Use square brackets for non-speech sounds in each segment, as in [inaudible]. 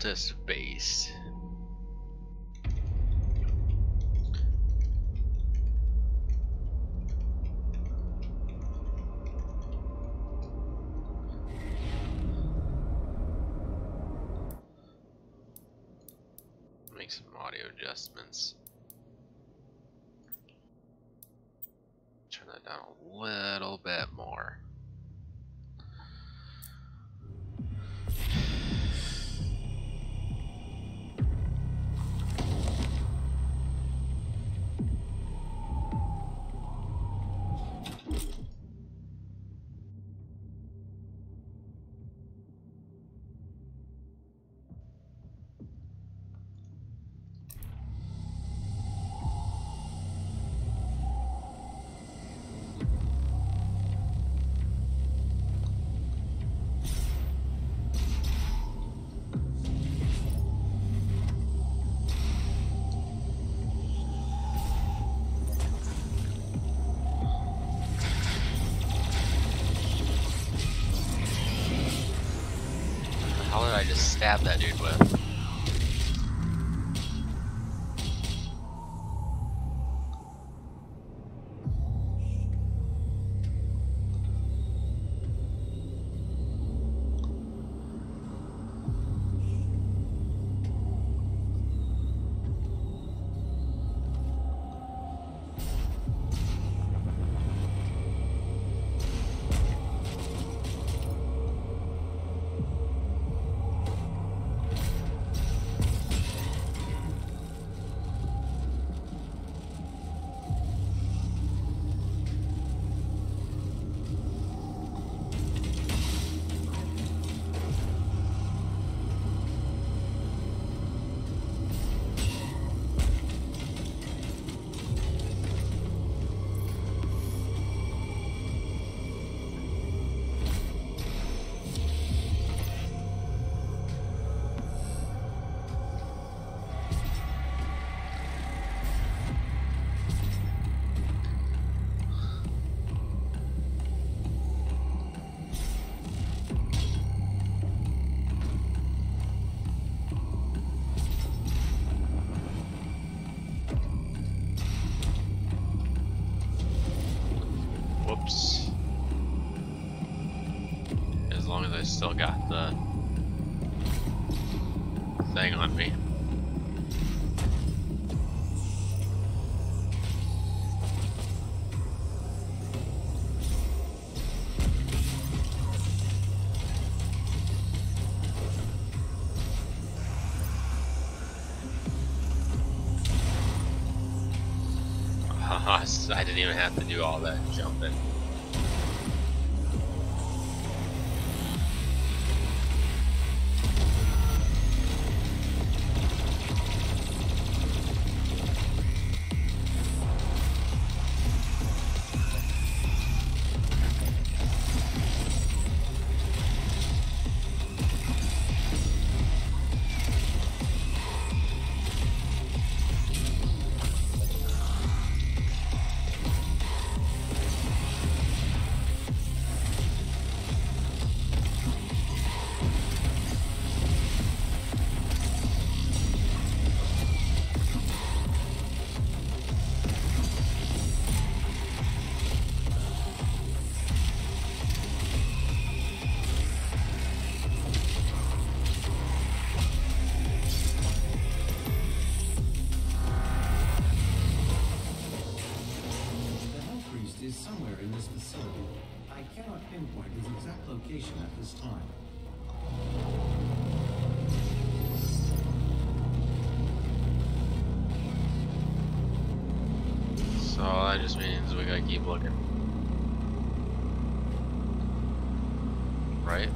cultist base. Stab that dude with? Still got the thing on me. [laughs] I didn't even have to do all that jumping. Keep looking. Right?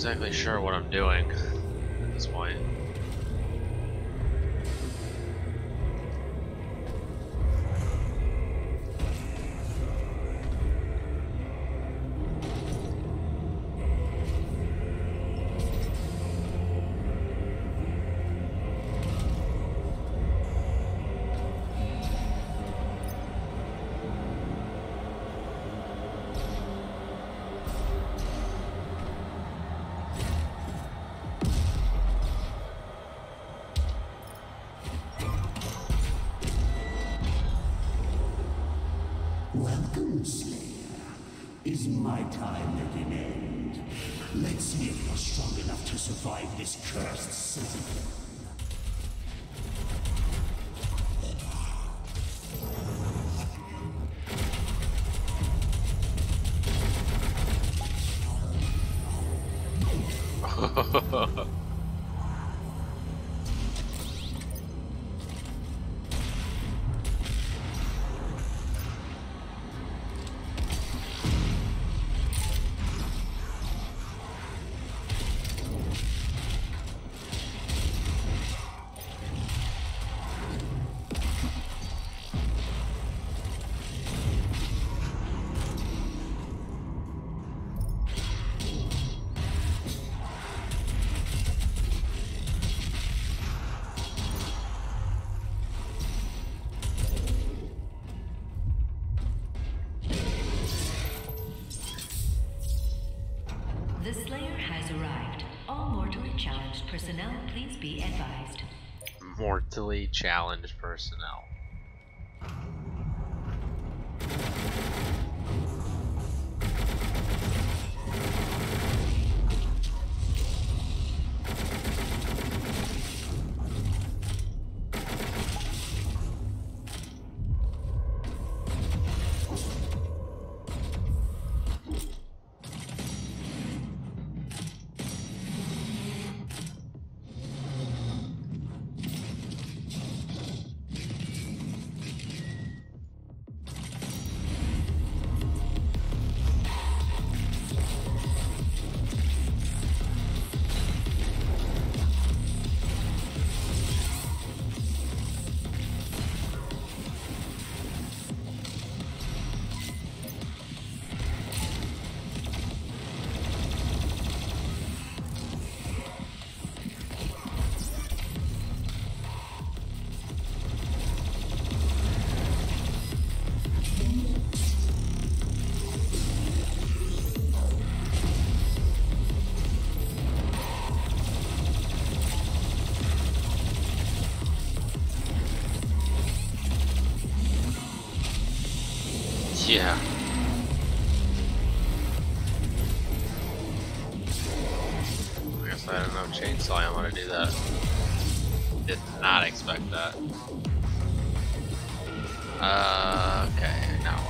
Exactly sure what I'm doing survive this cursed city. The [laughs] Mortally challenged personnel. Yeah. I guess I had enough chainsaw ammo to do that. Did not expect that. Uh, okay, now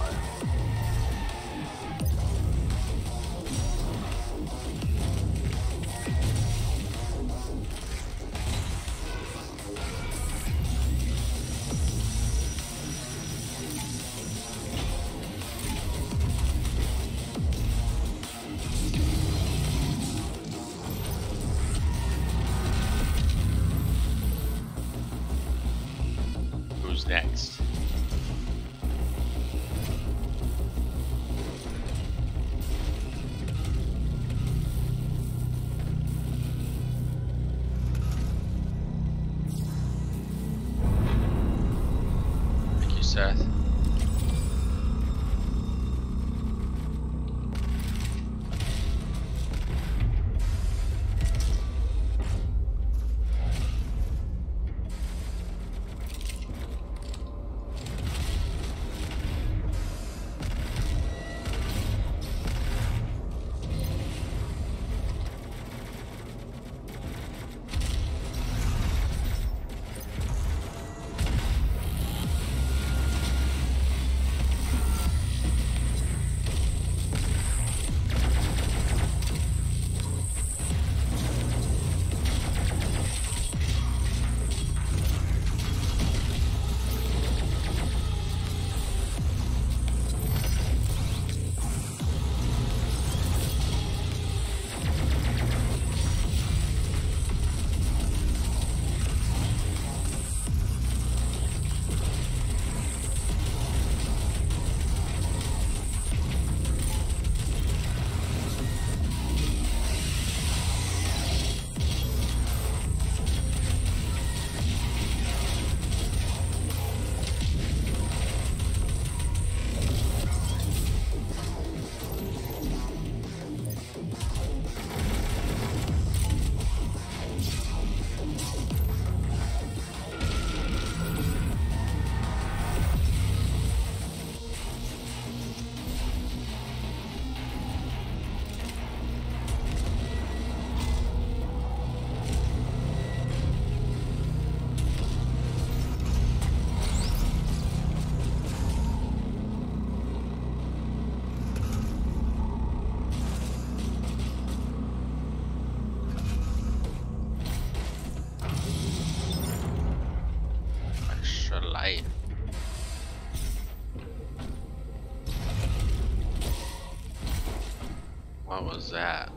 that?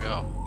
Go?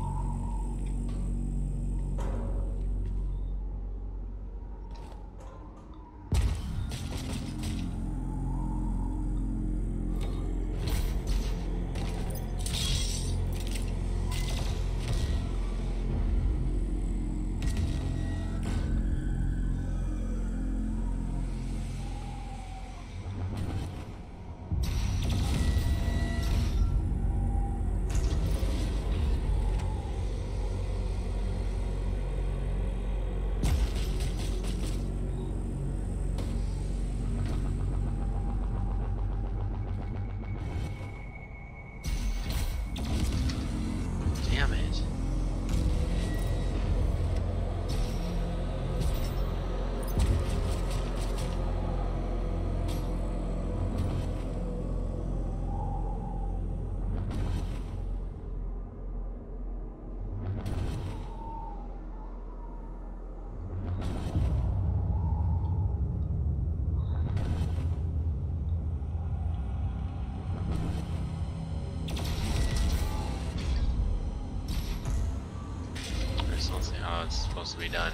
supposed to be done.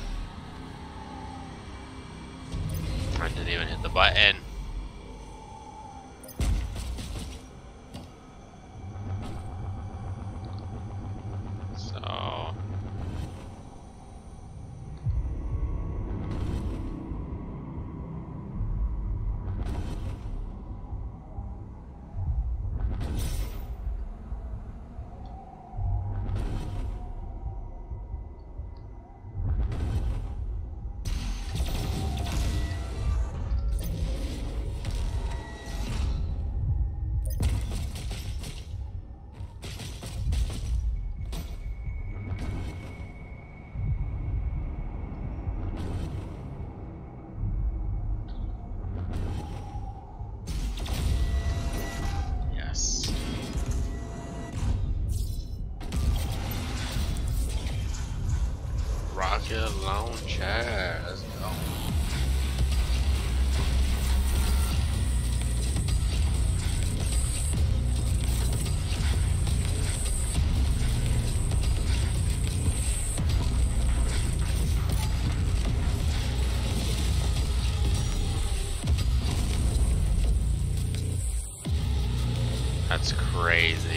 I didn't even hit the button. crazy.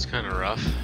That's kind of rough.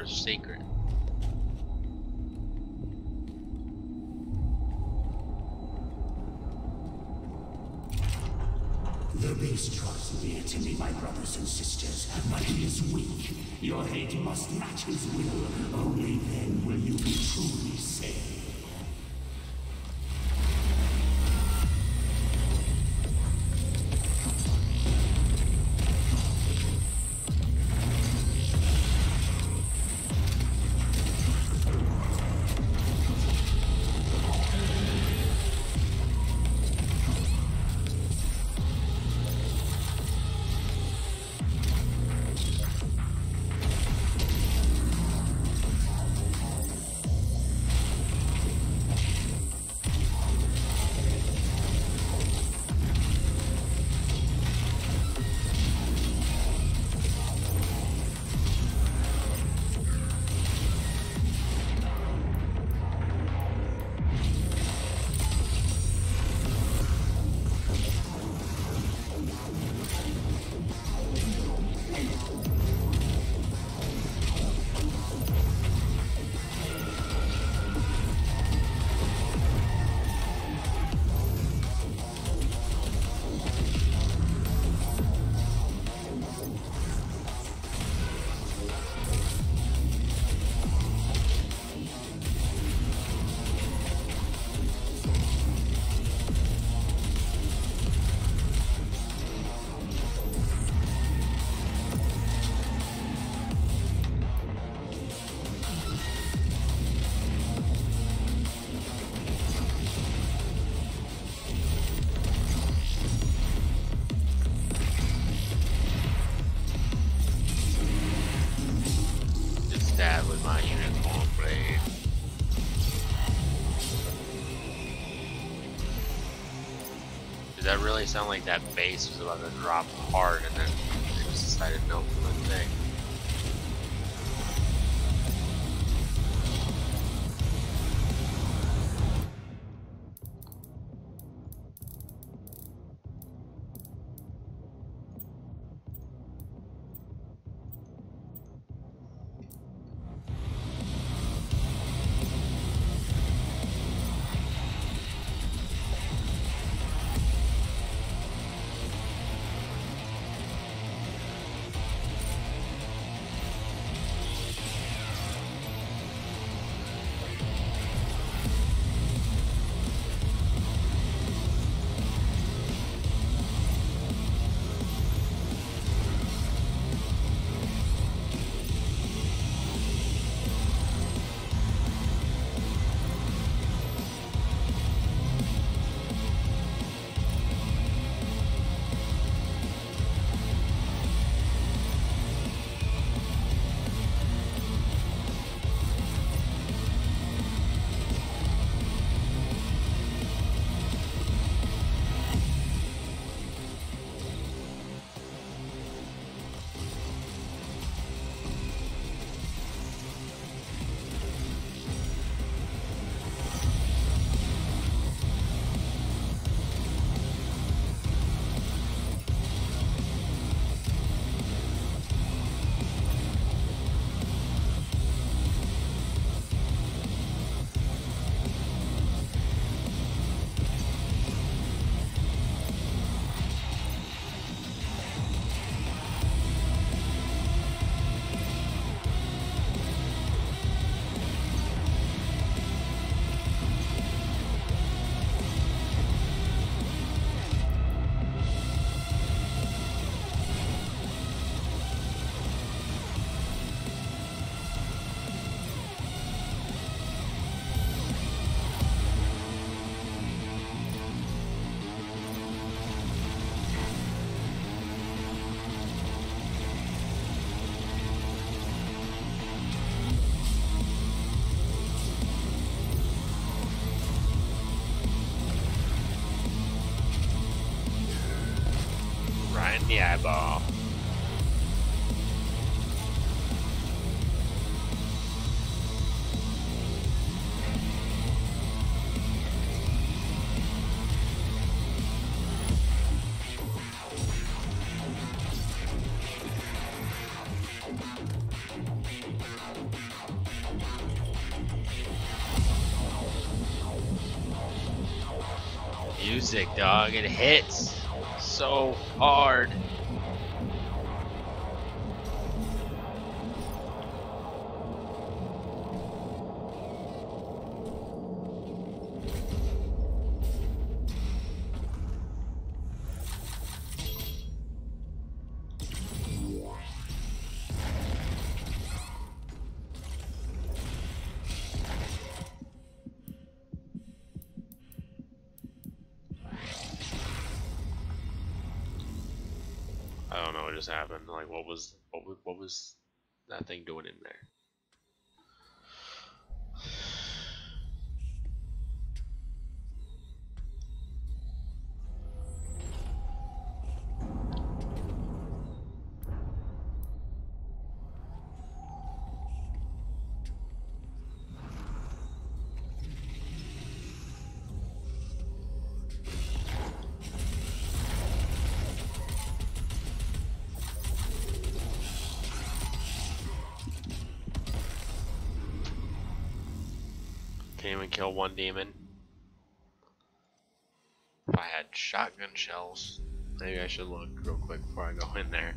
Of secret. The beast draws near to me, my brothers and sisters, but he is weak. Your hate must match his will. Only then will you be truly sound like that bass was about to drop dog, it hits so hard. Just happened. Like, what was what was what was that thing doing in there? Even kill one demon. If I had shotgun shells, maybe I should look real quick before I go in there.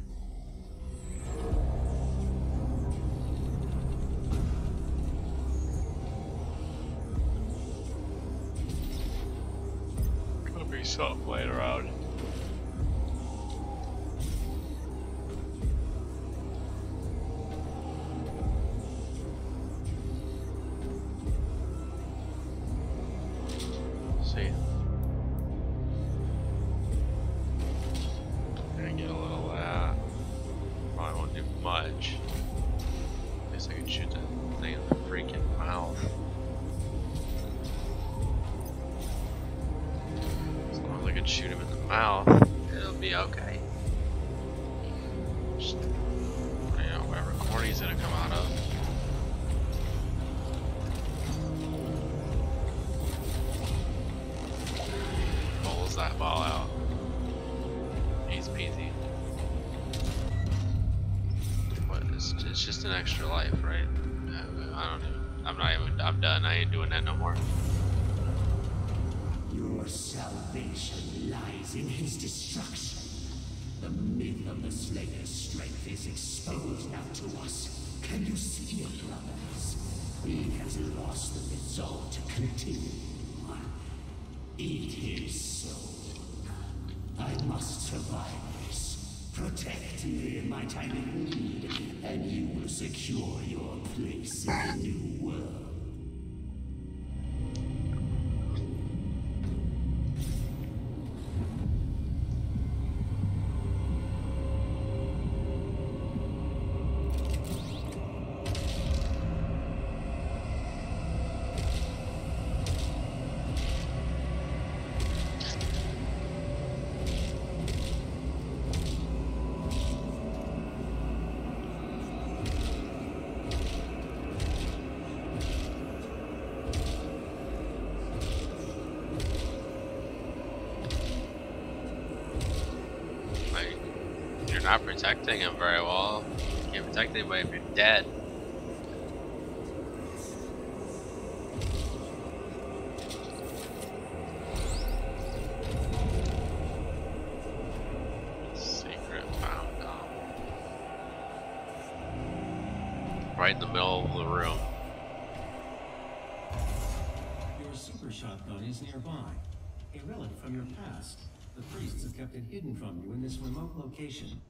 Is exposed now to us. Can you see it, brothers? He has lost the resolve to continue. Eat his soul. I must survive this. Protect me in my time of need, and you will secure your place in the new world. Not protecting him very well. You can't protect anybody if you're dead. Kept it hidden from you in this remote location.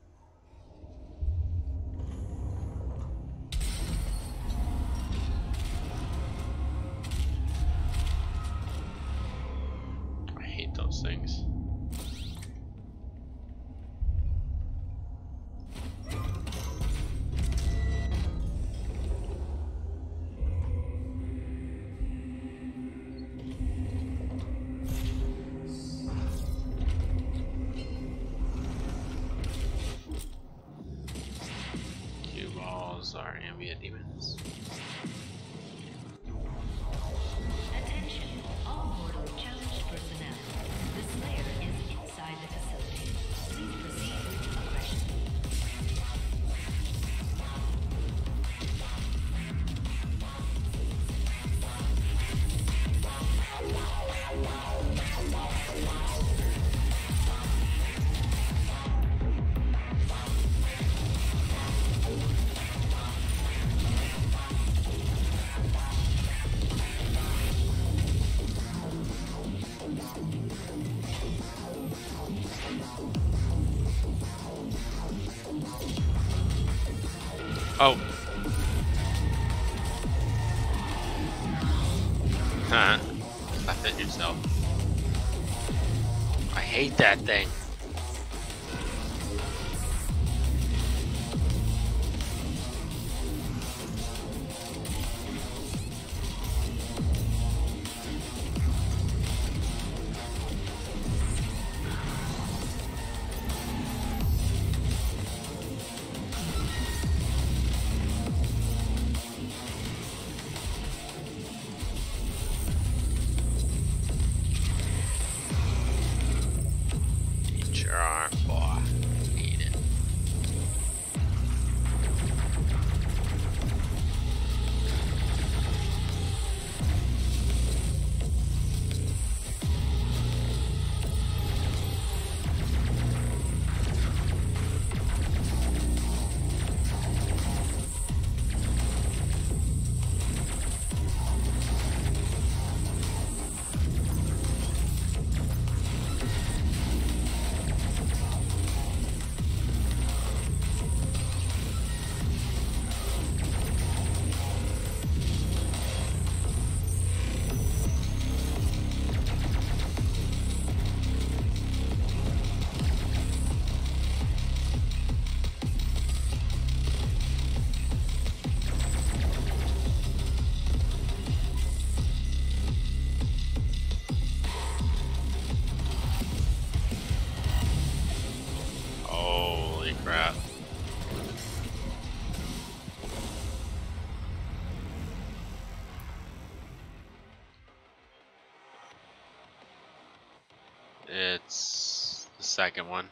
Second one.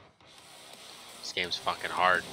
This game's fucking hard.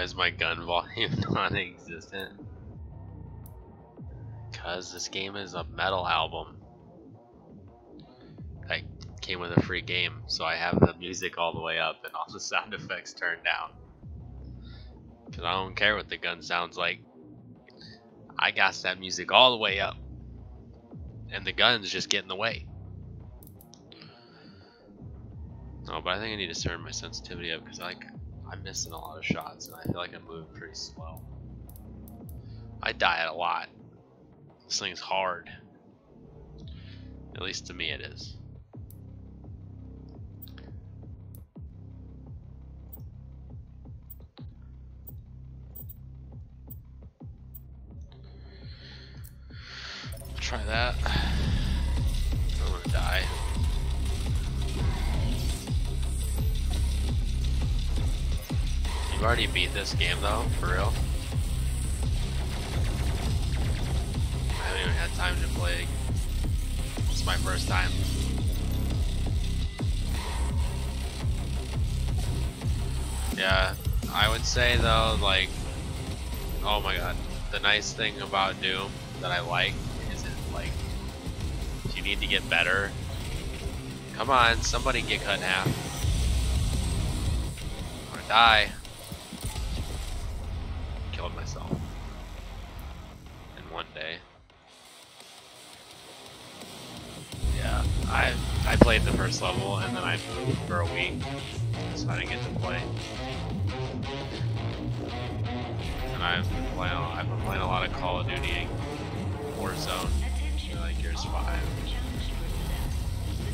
Why is my gun [laughs] volume non-existent? Cause this game is a metal album. That came with a free game, so I have the music all the way up and all the [laughs] sound effects turned down. Cause I don't care what the gun sounds like. I got that music all the way up. and the guns just get in the way. No, but I think I need to turn my sensitivity up because I like I'm missing a lot of shots and I feel like I'm moving pretty slow. I die a lot. This thing's hard. At least to me it is. Try that. I'm gonna die. You've already beat this game though, for real? I haven't even had time to play. It's my first time. Yeah, I would say though, like, oh my god, the nice thing about Doom that I like is it like, you need to get better, come on, somebody get cut in half. Gonna die. Day. Yeah, I I played the first level and then I moved for a week, so I didn't get to play. And I've been playing. I've been playing a lot of Call of Duty Warzone, like Gears Five. border challenge personnel.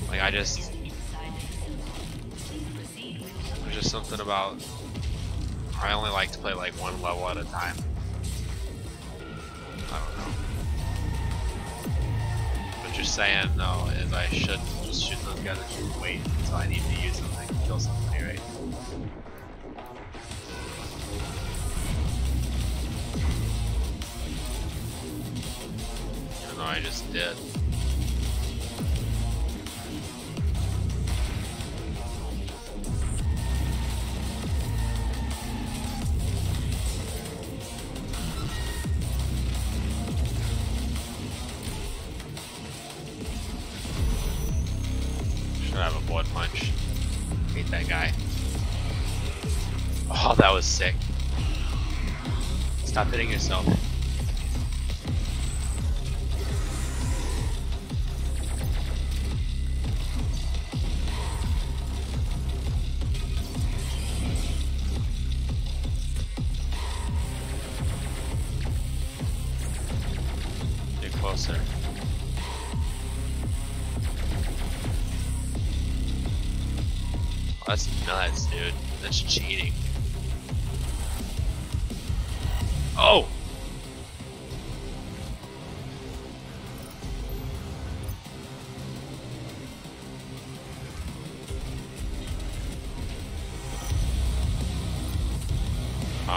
This Like, I just- There's just something about. I only like to play like one level at a time. I don't know. But just saying, though, is I should just shoot those guys and just wait until I need to use something to kill somebody, right? Even though I just did. Stop hitting yourself. Get closer. That's nuts, dude. That's cheating.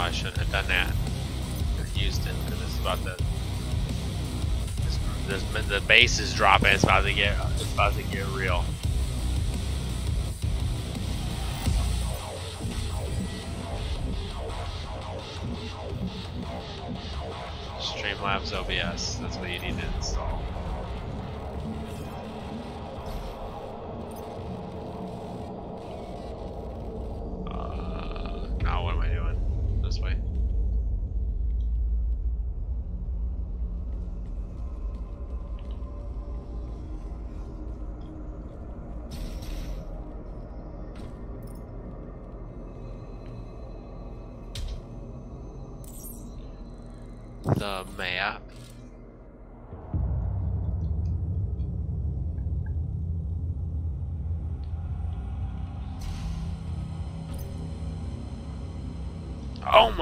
I shouldn't have done that. It because it's about to. This, this, the base is dropping. It's about to get. It's about to get real. Streamlabs OBS. That's what you need to install.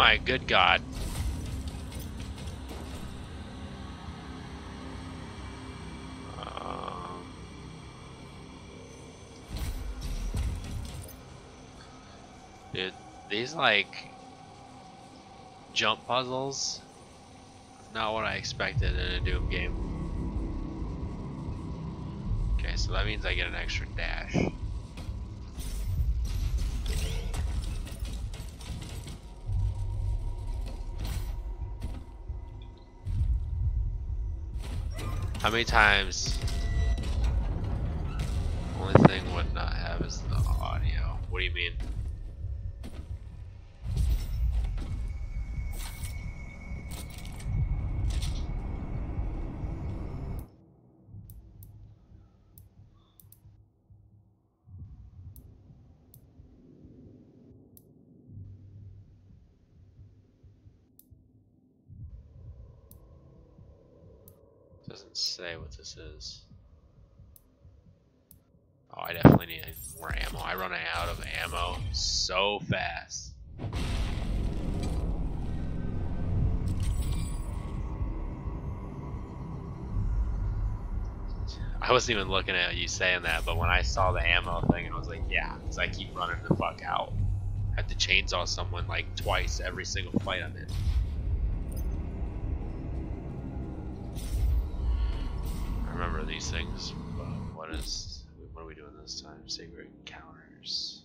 My good god. Um, Dude, these like jump puzzles, not what I expected in a Doom game. Okay, so that means I get an extra dash. How many times? Only thing would not have is the audio. What do you mean? Oh, I definitely need more ammo. I run out of ammo so fast. I wasn't even looking at you saying that, but when I saw the ammo thing, I was like, yeah, because I keep running the fuck out. I have to chainsaw someone like twice every single fight I'm in. These things, but what is, what are we doing this time? Sacred encounters.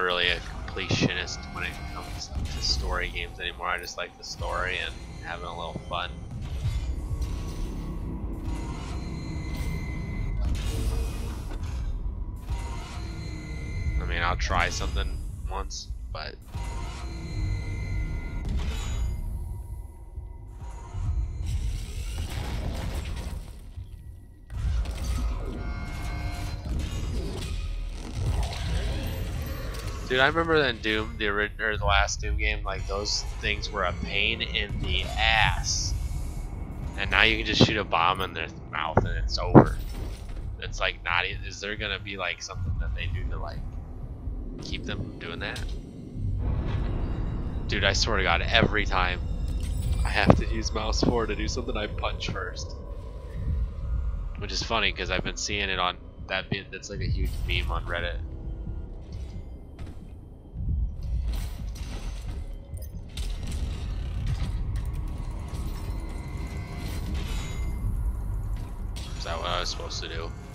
Not really a completionist when it comes to story games anymore. I just like the story and having a little fun. I mean, I'll try something once, Dude, I remember that Doom, the or the last Doom game, like those things were a pain in the ass. And now you can just shoot a bomb in their mouth and it's over. It's like not. Is there gonna be like something that they do to like keep them from doing that? Dude, I swear to God, every time I have to use mouse 4 to do something, I punch first. Which is funny because I've been seeing it on that. That's like a huge meme on Reddit. I was supposed to do?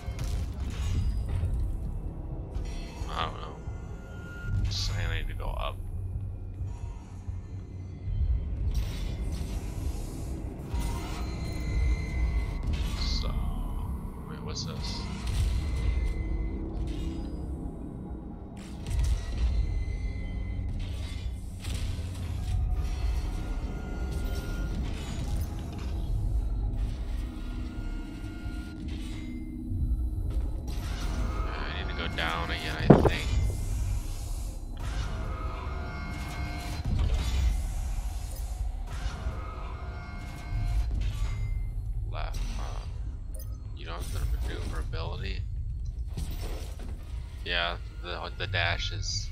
The dash is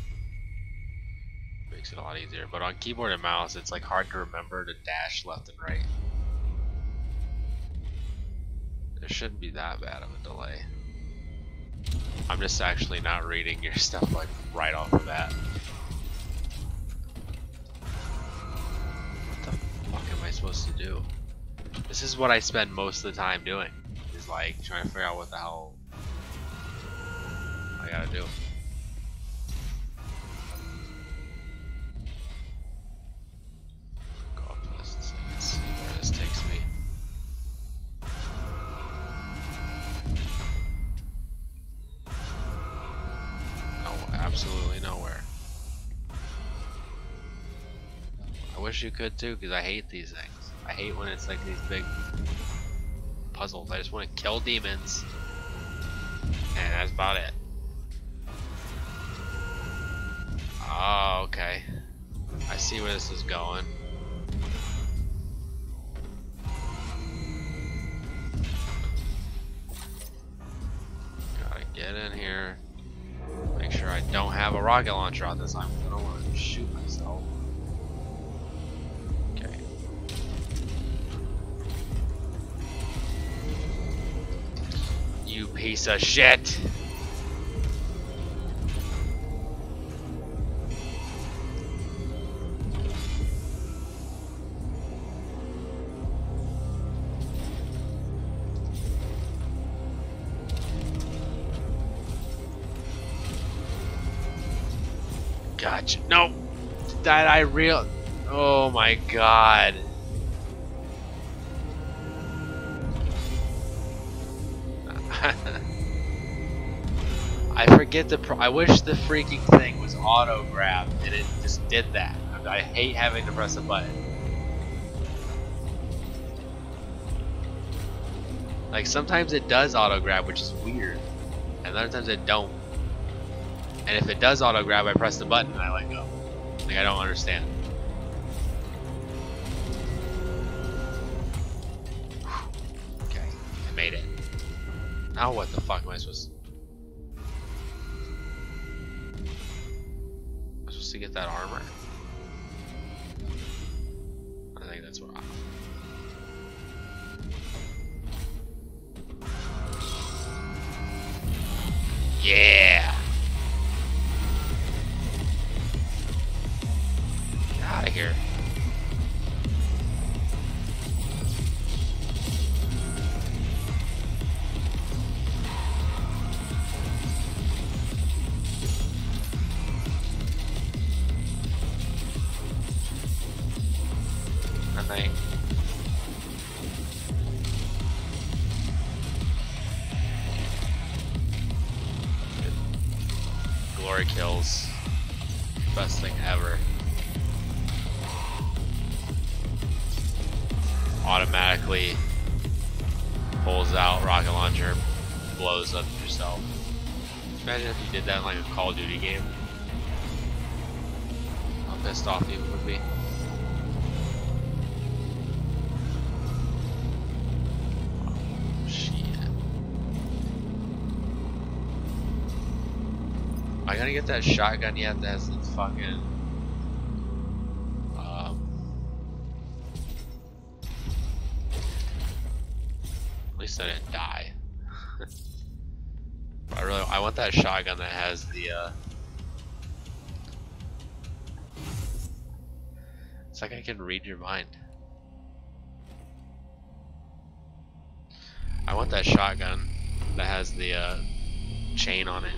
makes it a lot easier. But on keyboard and mouse, it's like hard to remember to dash left and right. There shouldn't be that bad of a delay. I'm just actually not reading your [laughs] stuff like right off the bat. What the fuck am I supposed to do? This is what I spend most of the time doing. Is like trying to figure out what the hell I gotta do. You could too, because I hate these things. I hate when it's like these big puzzles. I just want to kill demons. And that's about it. Oh, okay. I see where this is going. Gotta get in here. Make sure I don't have a rocket launcher on this time. You piece of shit! Gotcha. No! That I real. Oh my god. I the. I wish the freaking thing was auto grab and it just did that. I hate having to press a button. Like sometimes it does auto grab, which is weird, and other times it don't. And if it does auto grab, I press the button and I let go. Like I don't understand. Okay, I made it. Now what the fuck am I supposed to... that shotgun yet that has the fucking um At least I didn't die. [laughs] I really I want that shotgun that has the uh It's like I can read your mind. I want that shotgun that has the uh, chain on it.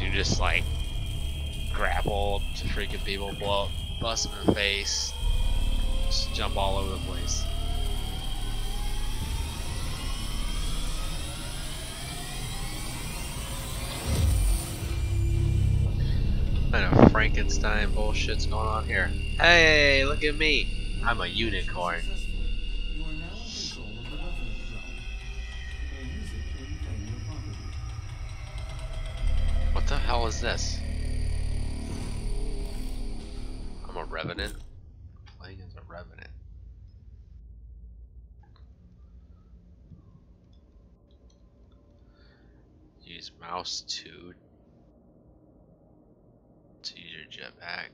You just like grapple to freaking people, blow up, bust them in the face, just jump all over the place. What kind of Frankenstein bullshit's going on here? Hey, look at me! I'm a unicorn. Is this? I'm a revenant. Playing as a revenant. Use mouse to to use your jetpack.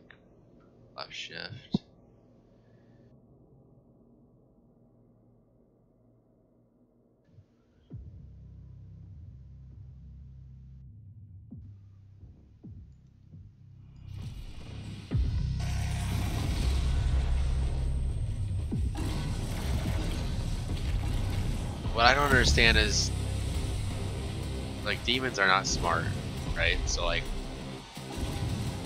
Left shift. What I don't understand is like demons are not smart, right? So like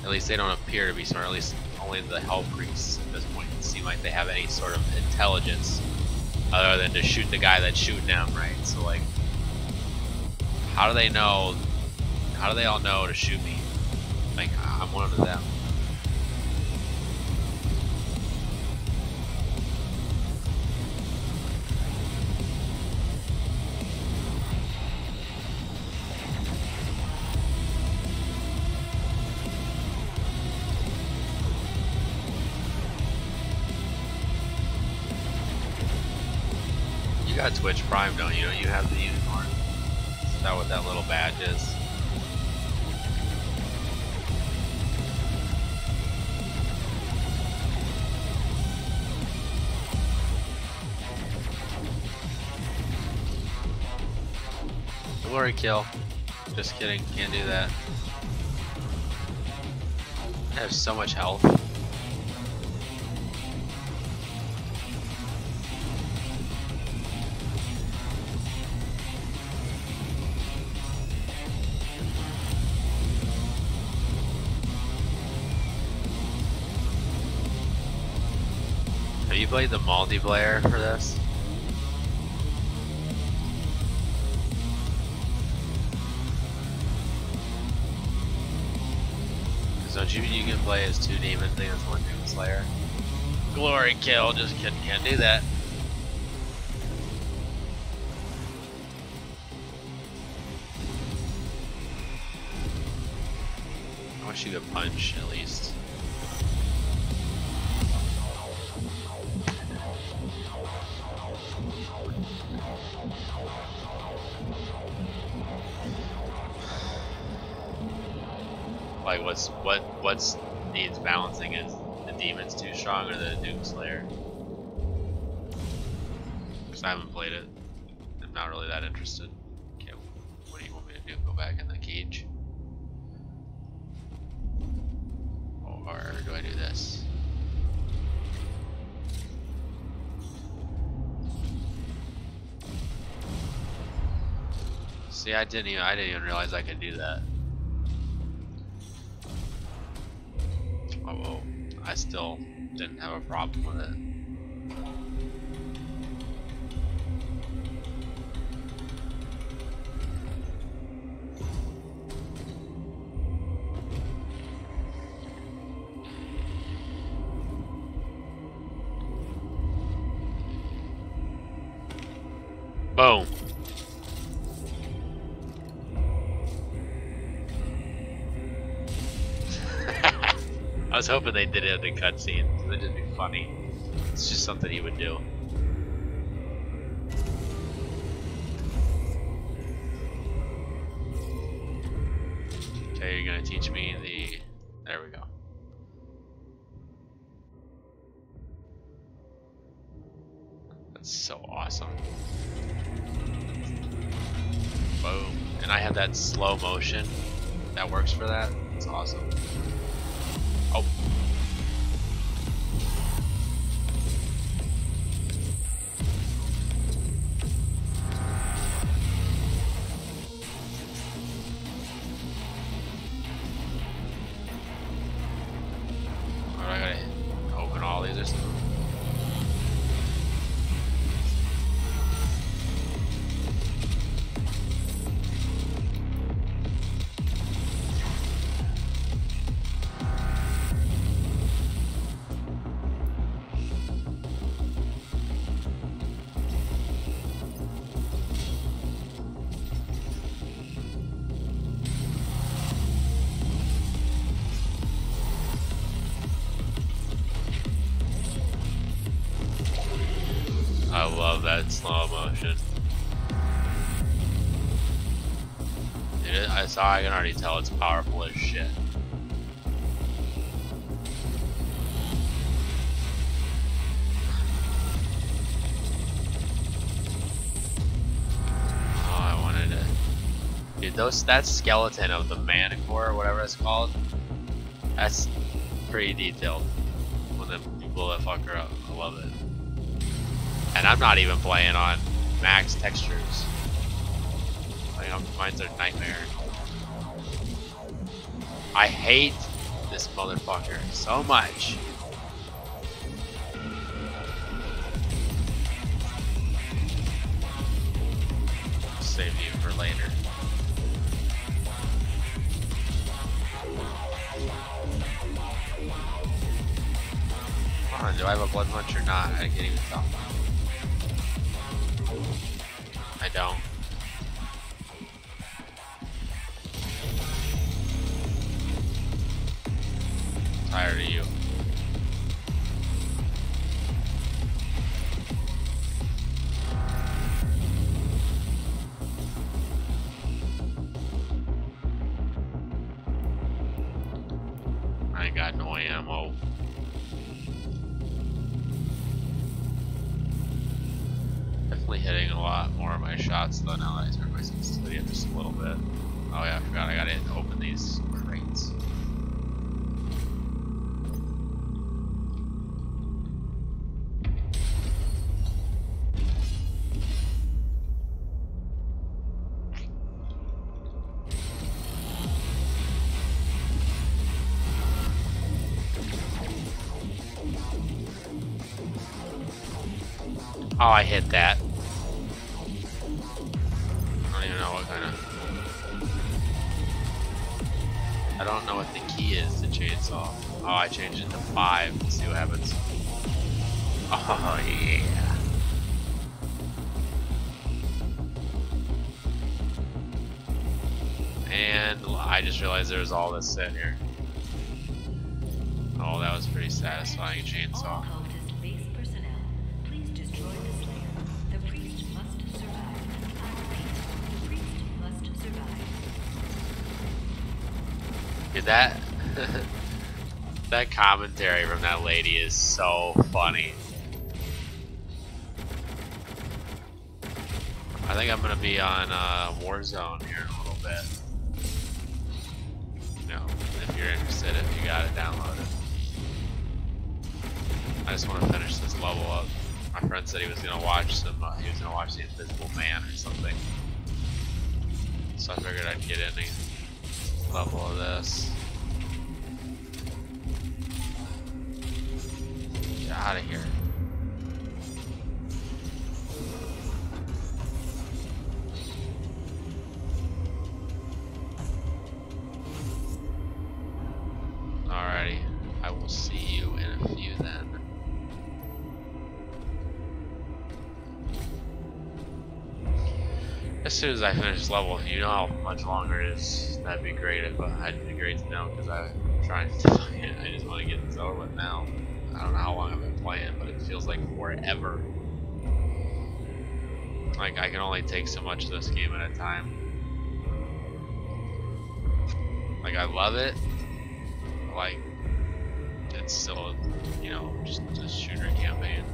at least they don't appear to be smart, at least only the hell priests at this point seem like they have any sort of intelligence other than to shoot the guy that's shooting them, right? So like how do they know how do they all know to shoot me? Like I'm one of them. Prime, don't you? Know you have the unicorn. Is that what that little badge is? Glory kill. Just kidding, can't do that. I have so much health. Played the multiplayer for this? Don't you you can play as two demons against one Doom Slayer? Glory kill, just can't, can't do that. I wish you could punch what's needs balancing is the demon's too strong or the Doom Slayer. Cause I haven't played it. I'm not really that interested. Okay, what do you want me to do? Go back in the cage? Or do I do this? See, I didn't even I didn't even realize I could do that. Still didn't have a problem with it. Hoping they did it at the cutscene. That'd just be funny. It's just something he would do. Okay, you're gonna teach me the. There we go. That's so awesome. Boom. And I have that slow motion that works for that. It's awesome. Already tell it's powerful as shit. Oh, I. Dude, those that skeleton of the Manicore or whatever it's called. That's pretty detailed. When you blow that fucker up, I love it. And I'm not even playing on max textures. Like, I'm, mine's a nightmare. I hate this motherfucker so much. Tired of Oh, I hit that. I don't even know what kind of. I don't know what the key is to chainsaw. Oh, I changed it to five. Let's see what happens. Oh yeah. And I just realized there was all this set here. Oh, that was pretty satisfying chainsaw. That [laughs] that commentary from that lady is so funny. I think I'm gonna be on uh, Warzone here in a little bit. You know, if you're interested, if you got to download it. I just want to finish this level up. My friend said he was gonna watch some. Uh, he was gonna watch The Invisible Man or something. So I figured I'd get any level of this. Out of here. Alrighty, I will see you in a few then. As soon as I finish this level, if you know how much longer it is, that'd be great. If, uh, I'd be great to know because I'm trying to. I just want to get this over with now. I don't know how long I've been playing, but it feels like forever. Like I can only take so much of this game at a time. Like I love it. Like it's still, you know, just a shooter campaign.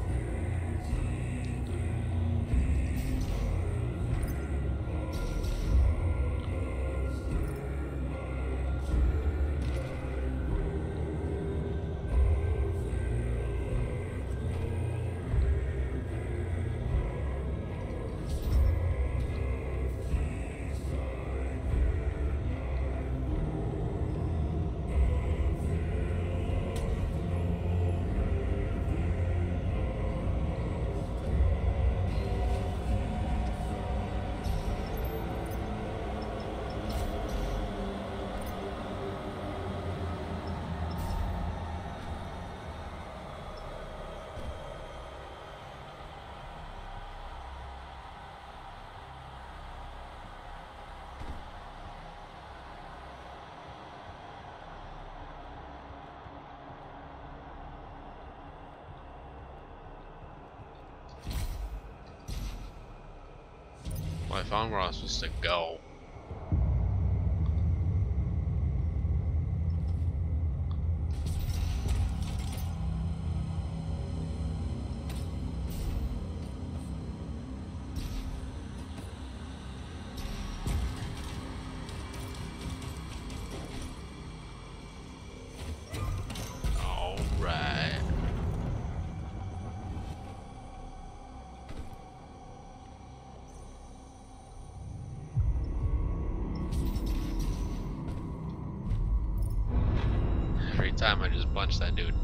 I was supposed to that dude.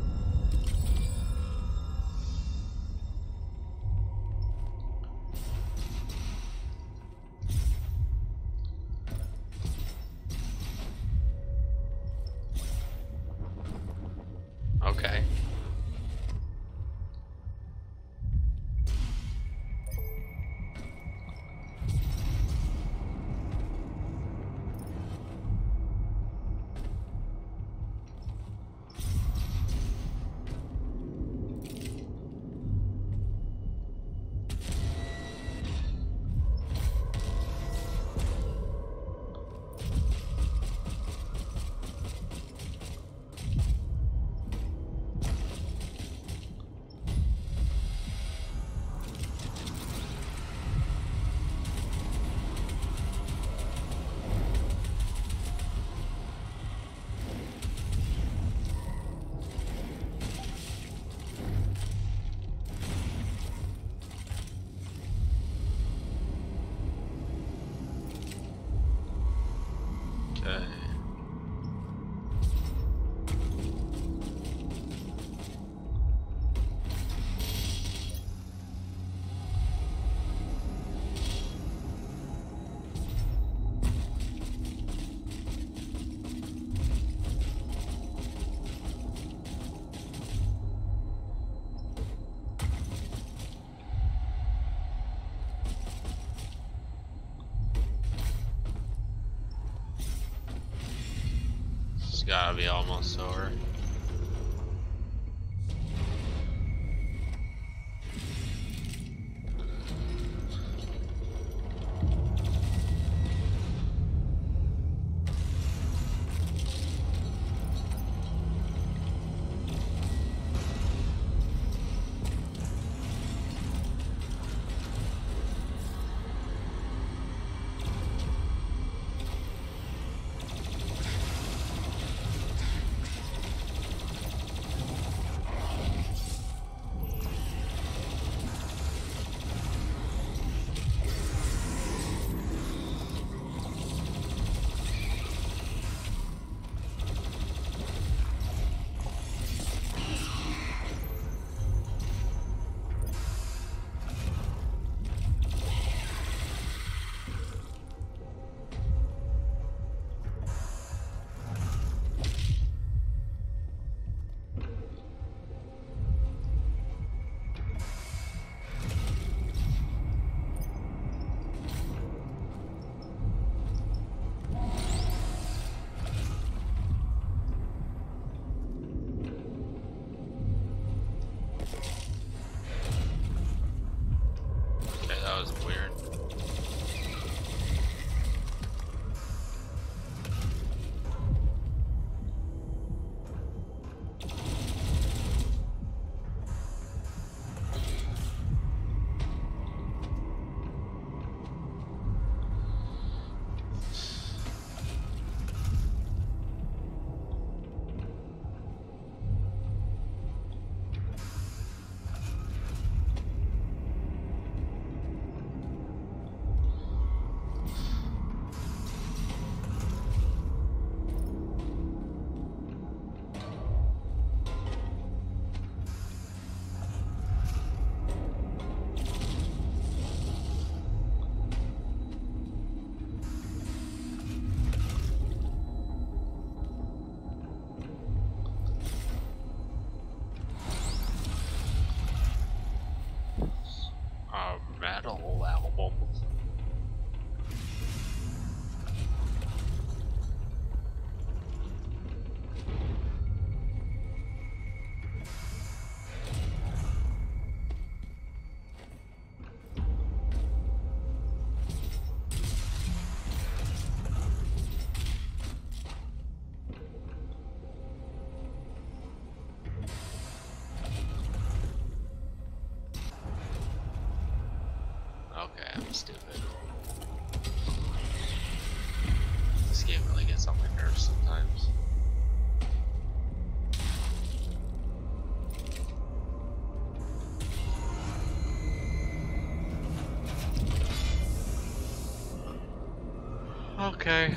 Gotta be almost over. Stupid. This game really gets on my nerves sometimes. Okay.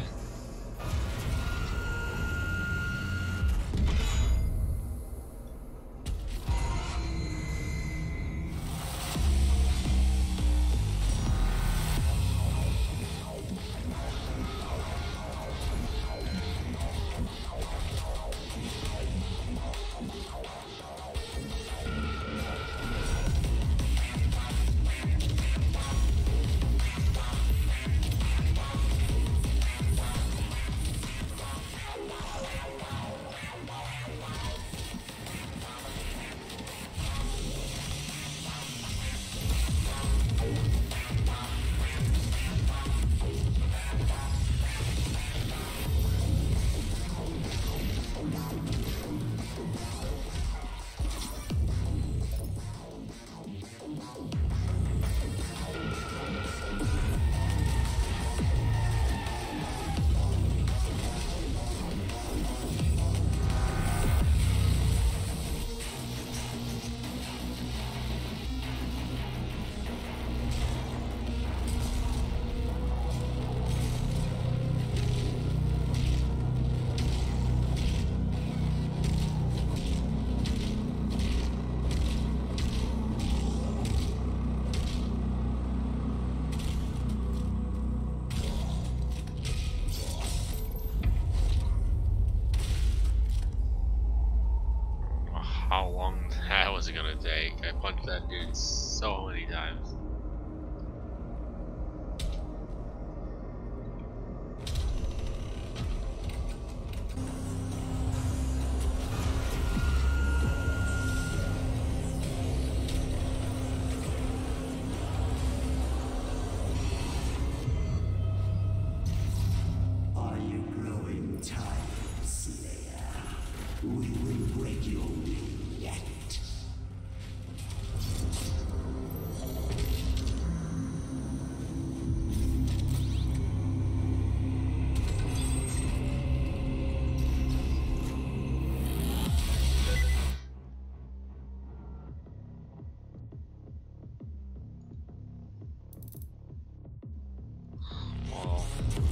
I punched that dude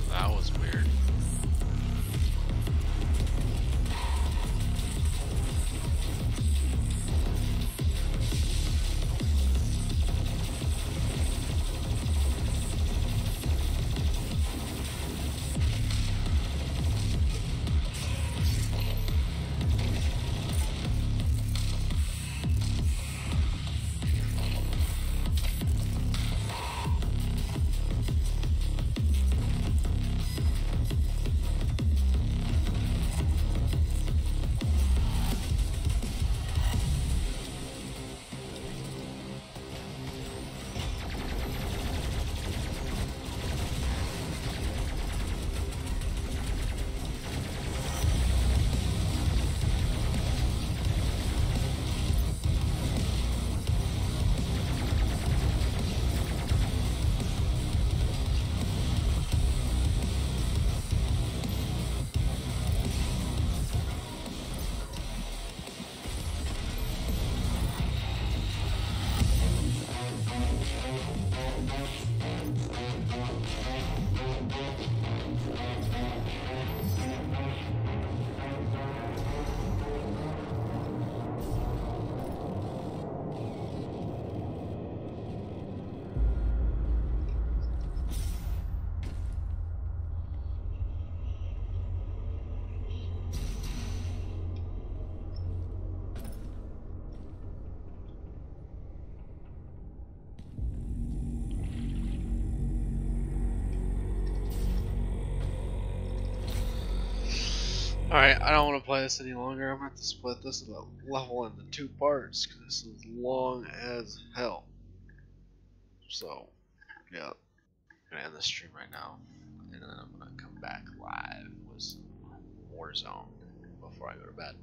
That was weird. Alright, I don't want to play this any longer. I'm going to have to split this level into two parts because this is long as hell. So, yeah. I'm going to end the stream right now. And then I'm going to come back live with some Warzone before I go to bed.